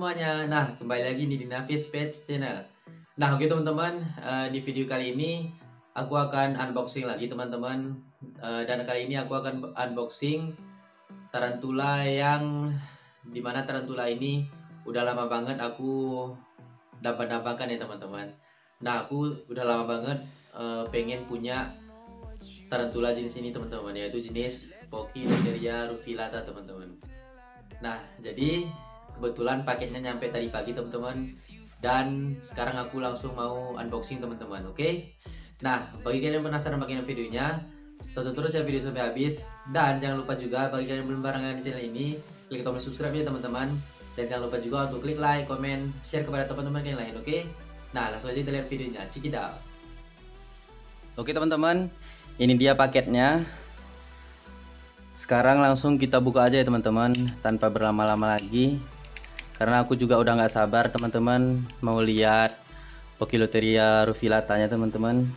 Semuanya. Nah, kembali lagi di Navis Page Channel. Nah, oke teman-teman, uh, di video kali ini aku akan unboxing lagi teman-teman. Uh, dan kali ini aku akan unboxing tarantula yang di mana tarantula ini udah lama banget aku dapat-dapatkan ya teman-teman. Nah, aku udah lama banget uh, pengen punya tarantula jenis ini teman-teman, yaitu jenis Pokiloteria rufilata teman-teman. Nah, jadi kebetulan paketnya nyampe tadi pagi teman-teman. Dan sekarang aku langsung mau unboxing teman-teman oke? Okay? nah bagi kalian yang penasaran bagaimana videonya tonton terus ya video sampai habis. Dan jangan lupa juga bagi kalian yang belum barengan di channel ini klik tombol subscribe ya teman-teman. Dan jangan lupa juga untuk klik like, comment, share kepada teman-teman yang lain oke? Okay? nah langsung aja kita lihat videonya. Out. Oke teman-teman. Ini dia paketnya. Sekarang langsung kita buka aja ya teman-teman tanpa berlama-lama lagi karena aku juga udah nggak sabar teman-teman. Mau lihat Pokiloteria rufilatanya teman-teman.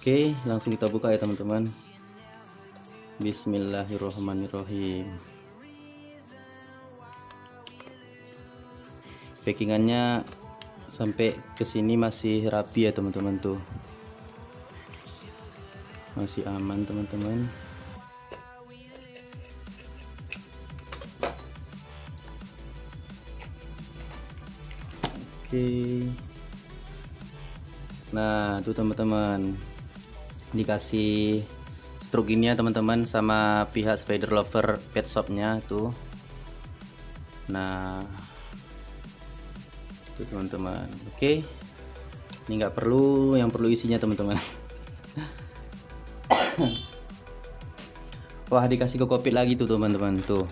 Oke langsung kita buka ya teman-teman. Bismillahirrohmanirrohim packingannya sampai ke sini masih rapi ya teman-teman tuh. Masih aman teman-teman Nah, tuh teman-teman. Dikasih struk ini ya teman-teman sama pihak Spider Lover Pet Shopnya tuh. Nah, tuh teman-teman. Oke. Ini nggak perlu, yang perlu isinya teman-teman. Wah, dikasih kokopit lagi tuh teman-teman tuh.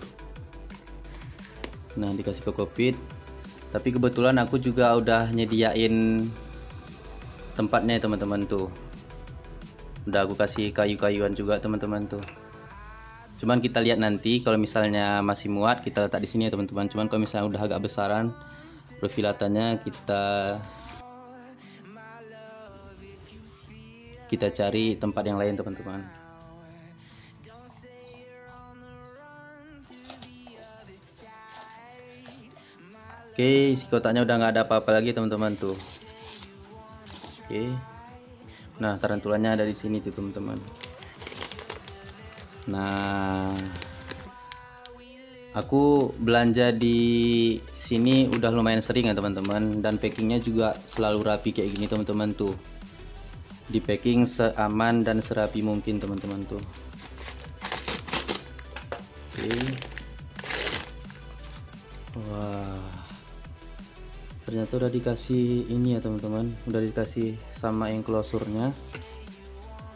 Nah, dikasih kokopit tapi kebetulan aku juga udah nyediain tempatnya teman-teman tuh. Udah aku kasih kayu-kayuan juga teman-teman tuh. Cuman kita lihat nanti kalau misalnya masih muat kita letak di sini ya teman-teman. Cuman kalau misalnya udah agak besaran profilatannya kita kita cari tempat yang lain teman-teman Oke, si kotaknya udah nggak ada apa-apa lagi teman-teman tuh. Oke. Nah, tarantulanya ada di sini tuh teman-teman. Nah, aku belanja di sini udah lumayan sering ya teman-teman dan packingnya juga selalu rapi kayak gini teman-teman tuh. Di packing seaman dan serapi mungkin teman-teman tuh. Oke. Wah ternyata udah dikasih ini ya teman-teman. Udah dikasih sama enclosurnya.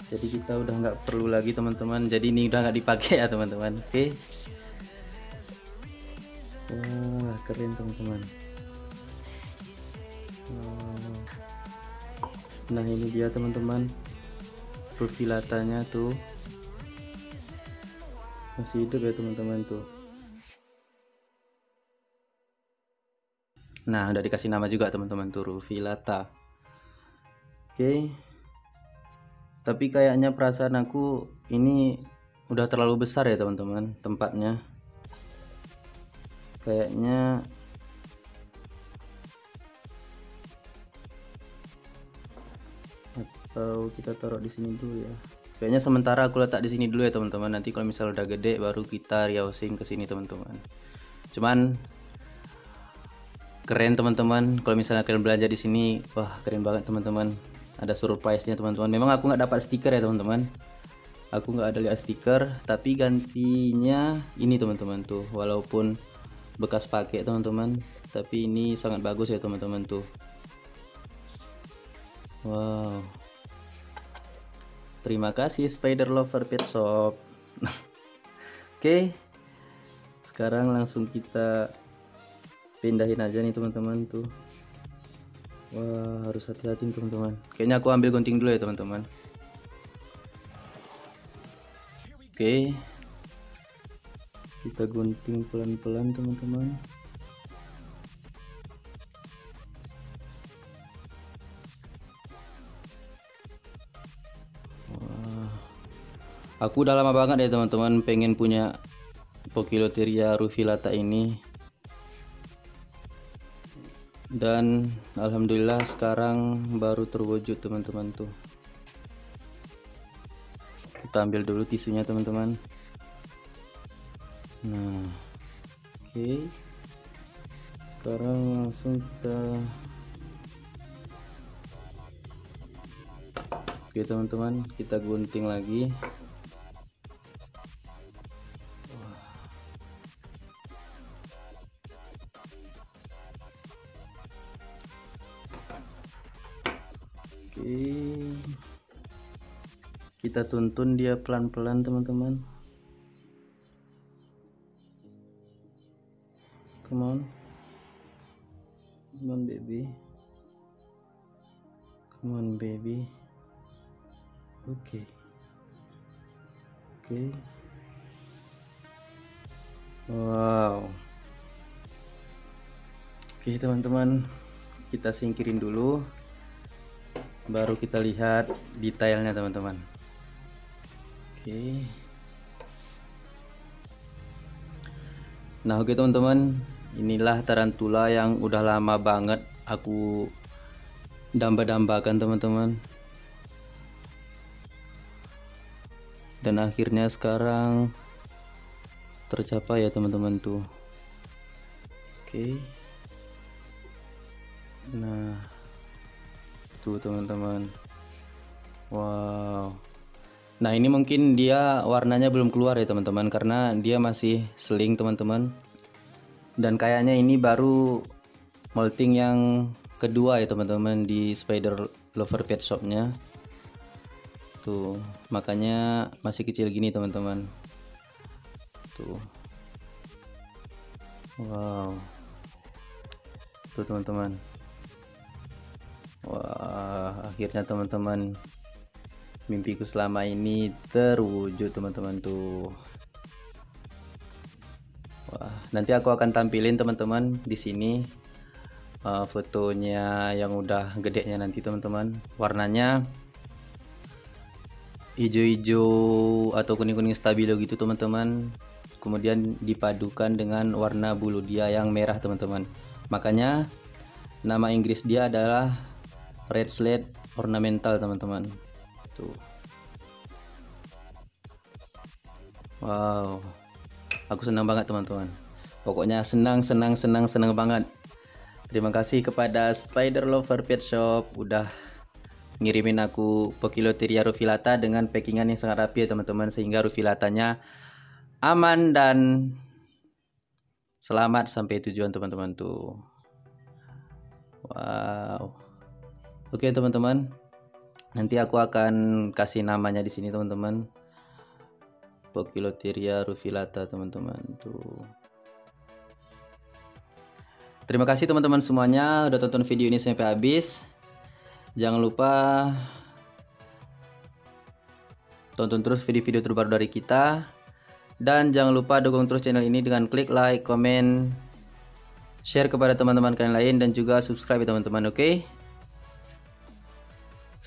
Jadi kita udah nggak perlu lagi teman-teman. Jadi ini udah nggak dipakai ya teman-teman. Oke. Okay. wah keren teman-teman. Nah ini dia teman-teman. Profilatanya tuh. Masih hidup ya teman-teman tuh Nah, udah dikasih nama juga teman-teman tuh Vilata. Oke. Tapi kayaknya perasaan aku ini udah terlalu besar ya teman-teman tempatnya. Kayaknya atau kita taruh di sini dulu ya. Kayaknya sementara aku letak di sini dulu ya teman-teman. Nanti kalau misalnya udah gede baru kita riausin ke sini teman-teman. Cuman keren teman-teman. Kalau misalnya kalian belanja di sini wah keren banget teman-teman. Ada surprise nya teman-teman. Memang aku nggak dapat stiker ya teman-teman. Aku nggak ada lihat stiker tapi gantinya ini teman-teman tuh. Walaupun bekas pakai teman-teman tapi ini sangat bagus ya teman-teman tuh. Wow. Terima kasih spider lover pet shop. Oke. Okay. sekarang langsung kita pindahin aja nih teman-teman tuh. Wah harus hati-hati teman-teman. Kayaknya aku ambil gunting dulu ya teman-teman. Oke. Kita gunting pelan-pelan teman-teman. Aku udah lama banget ya teman-teman pengen punya Pokiloteria rufilata ini dan alhamdulillah sekarang baru terwujud teman-teman tuh. Kita ambil dulu tisunya teman-teman. Nah oke. Okay. sekarang langsung kita oke okay, teman-teman kita gunting lagi kita tuntun dia pelan-pelan teman-teman. Come on. Come on baby. Come on baby. Oke. Okay. oke. Okay. wow. Oke teman-teman. Kita singkirin dulu baru kita lihat detailnya teman-teman. Oke. Nah oke teman-teman. Inilah tarantula yang udah lama banget aku damba-dambakan teman-teman. Dan akhirnya sekarang tercapai ya teman-teman tuh. Oke. Nah tuh teman-teman. Wow. Nah ini mungkin dia warnanya belum keluar ya teman-teman karena dia masih seling teman-teman. Dan kayaknya ini baru molting yang kedua ya teman-teman di spider lover pet shopnya. Tuh makanya masih kecil gini teman-teman. Tuh. Wow. Tuh teman-teman akhirnya teman-teman mimpiku selama ini terwujud teman-teman tuh. Wah, nanti aku akan tampilin teman-teman di sini uh, fotonya yang udah gedenya nanti teman-teman. Warnanya hijau-hijau atau kuning-kuning stabilo gitu teman-teman. Kemudian dipadukan dengan warna bulu dia yang merah teman-teman. Makanya nama Inggris dia adalah red slate ornamental teman-teman. Tuh. Wow. Aku senang banget teman-teman. Pokoknya senang senang senang senang banget. Terima kasih kepada Spider Lover Pet Shop udah ngirimin aku Pokiloteria rufilata dengan packingan yang sangat rapi ya teman-teman sehingga rufilatanya aman dan selamat sampai tujuan teman-teman tuh. Wow Oke teman-teman, nanti aku akan kasih namanya di sini teman-teman. Pokiloteria rufilata teman-teman tuh. Terima kasih teman-teman semuanya udah tonton video ini sampai habis. Jangan lupa tonton terus video-video terbaru dari kita. Dan jangan lupa dukung terus channel ini dengan klik like, komen, share kepada teman-teman kalian lain dan juga subscribe ya teman-teman, oke? Okay?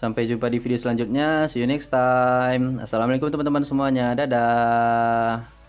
Sampai jumpa di video selanjutnya. See you next time. Assalamualaikum teman-teman semuanya. Dadah.